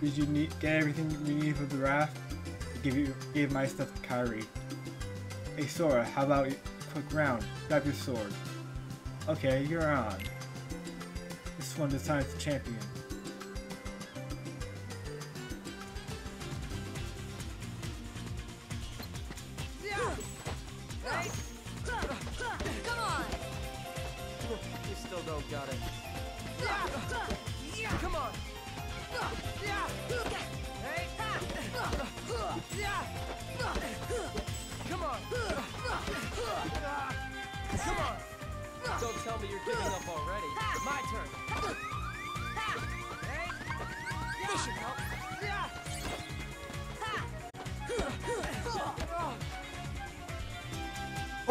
Did you need get everything you need for the raft? I give you gave my stuff to Kairi. Hey Sora, how about a quick round? Grab your sword. Okay, you're on. This one decides the champion. Come on! You still don't got it. Come on. Come on. Don't tell me you're giving up already. My